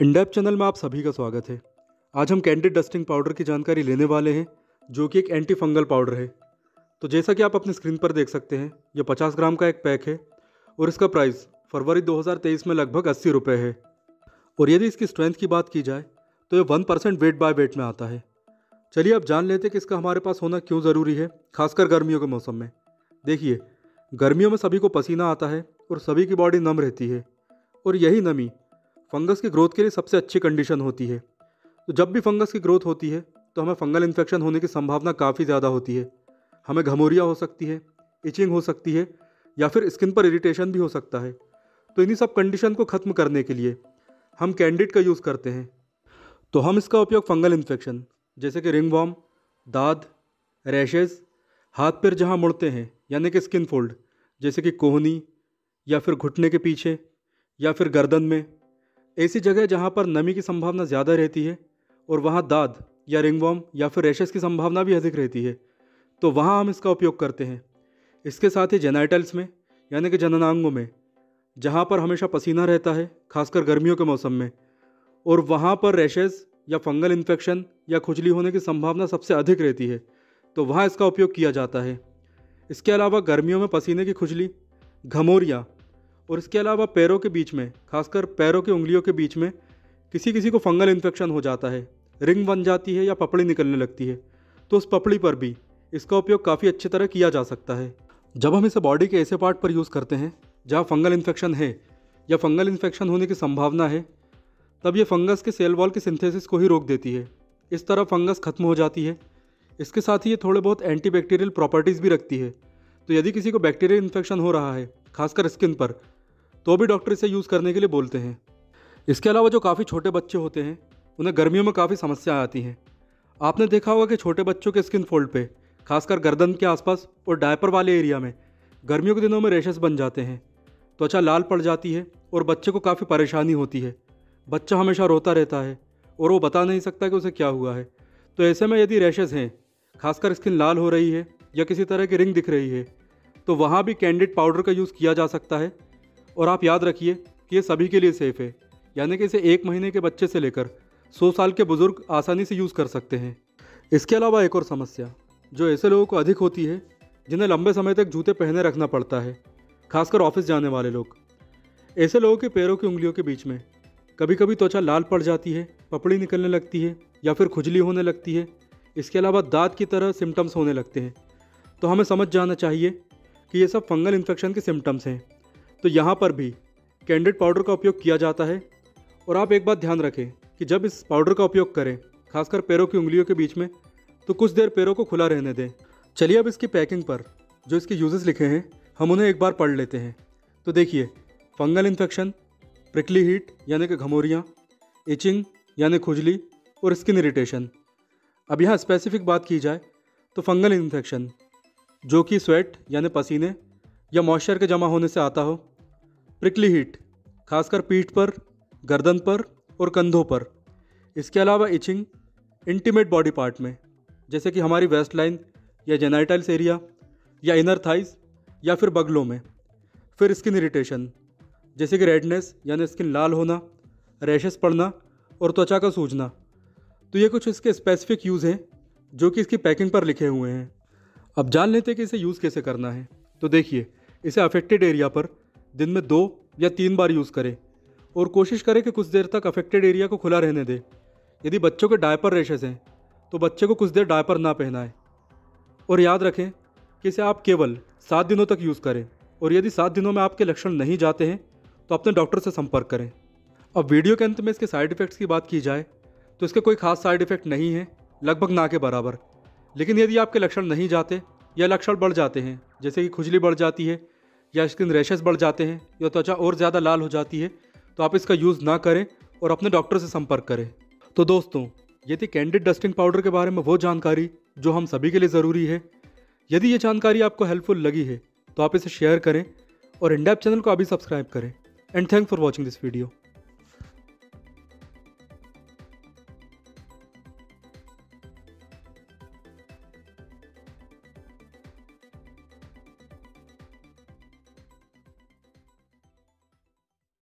इंडेप channel में आप सभी का स्वागत है। आज हम कैंडिड डस्टिंग पाउडर की जानकारी लेने वाले हैं, जो कि एक एंटी फंगल पाउडर है। तो जैसा कि आप अपनी स्क्रीन पर देख सकते हैं, यह 50 ग्राम का एक पैक है, और इसका प्राइस फरवरी 2023 में लगभग अस्सी रुपये है। और यदि इसकी स्ट्रेंथ की बात की जाए तो यह one percent weight by weight में आता है। चलिए अब जान लेते हैं कि इसका हमारे पास होना क्यों ज़रूरी है, खासकर गर्मियों के मौसम में। देखिए, गर्मियों में सभी को पसीना आता है, और सभी की बॉडी नम रहती है, और यही नमी फंगस की ग्रोथ के लिए सबसे अच्छी कंडीशन होती है। तो जब भी फंगस की ग्रोथ होती है तो हमें फंगल इन्फेक्शन होने की संभावना काफ़ी ज़्यादा होती है। हमें घमोरिया हो सकती है इचिंग हो सकती है, या फिर स्किन पर इरिटेशन भी हो सकता है। तो इन्हीं सब कंडीशन को ख़त्म करने के लिए हम कैंडिड का यूज़ करते हैं। तो हम इसका उपयोग फंगल इन्फेक्शन जैसे कि रिंग वॉम दाद रैशेज़ हाथ पैर जहाँ मुड़ते हैं, यानी कि स्किन फोल्ड जैसे कि कोहनी, या फिर घुटने के पीछे, या फिर गर्दन में ऐसी जगह जहाँ पर नमी की संभावना ज़्यादा रहती है और वहाँ दाद या रिंगवॉम या फिर रेशेस की संभावना भी अधिक रहती है तो वहाँ हम इसका उपयोग करते हैं। इसके साथ ही जेनाइटल्स में, यानी कि जननांगों में, जहाँ पर हमेशा पसीना रहता है, खासकर गर्मियों के मौसम में, और वहाँ पर रैशेज़ या फंगल इन्फेक्शन या खुजली होने की संभावना सबसे अधिक रहती है तो वहाँ इसका उपयोग किया जाता है। इसके अलावा गर्मियों में पसीने की खुजली, घमोरिया और इसके अलावा पैरों के बीच में, खासकर पैरों की उंगलियों के बीच में किसी किसी को फंगल इन्फेक्शन हो जाता है, रिंग बन जाती है या पपड़ी निकलने लगती है। तो उस पपड़ी पर भी इसका उपयोग काफ़ी अच्छी तरह किया जा सकता है। जब हम इसे बॉडी के ऐसे पार्ट पर यूज़ करते हैं, जहाँ फंगल इन्फेक्शन है, या फंगल इन्फेक्शन होने की संभावना है, तब ये फंगस के सेल वॉल की सिंथेसिस को ही रोक देती है। इस तरह फंगस खत्म हो जाती है। इसके साथ ही ये थोड़े बहुत एंटीबैक्टीरियल प्रॉपर्टीज़ भी रखती है। तो यदि किसी को बैक्टीरियल इन्फेक्शन हो रहा है, खासकर स्किन पर तो भी डॉक्टर इसे यूज़ करने के लिए बोलते हैं। इसके अलावा जो काफ़ी छोटे बच्चे होते हैं, उन्हें गर्मियों में काफ़ी समस्या आती हैं। आपने देखा होगा कि छोटे बच्चों के स्किन फोल्ड पे, खासकर गर्दन के आसपास और डायपर वाले एरिया में, गर्मियों के दिनों में रेशेस बन जाते हैं। त्वचा लाल पड़ जाती है और बच्चे को काफ़ी परेशानी होती है। बच्चा हमेशा रोता रहता है और वो बता नहीं सकता कि उसे क्या हुआ है। तो ऐसे में यदि रैशेज़ हैं, खासकर स्किन लाल हो रही है या किसी तरह की रिंग दिख रही है तो वहाँ भी कैंडिड पाउडर का यूज़ किया जा सकता है और आप याद रखिए कि ये सभी के लिए सेफ़ है, यानी कि इसे एक महीने के बच्चे से लेकर सौ साल के बुज़ुर्ग आसानी से यूज़ कर सकते हैं। इसके अलावा एक और समस्या, जो ऐसे लोगों को अधिक होती है, जिन्हें लंबे समय तक जूते पहने रखना पड़ता है, खासकर ऑफ़िस जाने वाले लोग। ऐसे लोगों के पैरों की उंगलियों के बीच में कभी कभी त्वचा लाल पड़ जाती है, पपड़ी निकलने लगती है, या फिर खुजली होने लगती है। इसके अलावा दांत की तरह सिम्टम्स होने लगते हैं। तो हमें समझ जाना चाहिए कि ये सब फंगल इन्फेक्शन के सिम्टम्स हैं। तो यहाँ पर भी कैंडिड पाउडर का उपयोग किया जाता है। और आप एक बात ध्यान रखें कि जब इस पाउडर का उपयोग करें, खासकर पैरों की उंगलियों के बीच में तो कुछ देर पैरों को खुला रहने दें। चलिए अब इसकी पैकिंग पर, जो इसके यूजेस लिखे हैं, हम उन्हें एक बार पढ़ लेते हैं। तो देखिए फंगल इन्फेक्शन प्रिकली हीट यानी कि घमोरियाँ इचिंग यानी खुजली, और स्किन इरिटेशन अब यहाँ स्पेसिफिक बात की जाए तो फंगल इन्फेक्शन जो कि स्वेट यानी पसीने, या मॉइस्चर के जमा होने से आता हो प्रिकली हीट खासकर पीठ पर, गर्दन पर और कंधों पर। इसके अलावा इचिंग इंटीमेट बॉडी पार्ट में, जैसे कि हमारी वेस्ट लाइन या जेनाइटल्स एरिया या इनर थाइस या फिर बगलों में। फिर स्किन इरिटेशन जैसे कि रेडनेस यानी स्किन लाल होना रैशेस पड़ना और त्वचा का सूजना। तो ये कुछ इसके स्पेसिफिक यूज़ हैं, जो कि इसकी पैकिंग पर लिखे हुए हैं। अब जान लेते हैं कि इसे यूज़ कैसे करना है। तो देखिए, इसे अफेक्टेड एरिया पर दिन में दो या तीन बार यूज़ करें और कोशिश करें कि कुछ देर तक अफेक्टेड एरिया को खुला रहने दें। यदि बच्चों के डायपर रेशेस हैं तो बच्चे को कुछ देर डायपर ना पहनाएँ। और याद रखें कि इसे आप केवल सात दिनों तक यूज़ करें और यदि सात दिनों में आपके लक्षण नहीं जाते हैं तो अपने डॉक्टर से संपर्क करें। अब वीडियो के अंत में इसके साइड इफ़ेक्ट्स की बात की जाए तो इसके कोई खास साइड इफ़ेक्ट नहीं है, लगभग ना के बराबर। लेकिन यदि आपके लक्षण नहीं जाते या लक्षण बढ़ जाते हैं, जैसे कि खुजली बढ़ जाती है या स्किन रैशेस बढ़ जाते हैं, या त्वचा और ज़्यादा लाल हो जाती है तो आप इसका यूज़ ना करें और अपने डॉक्टर से संपर्क करें। तो दोस्तों, ये थी कैंडिड डस्टिंग पाउडर के बारे में वो जानकारी जो हम सभी के लिए ज़रूरी है। यदि ये जानकारी आपको हेल्पफुल लगी है तो आप इसे शेयर करें और इंडेप चैनल को अभी सब्सक्राइब करें। And thank for watching this video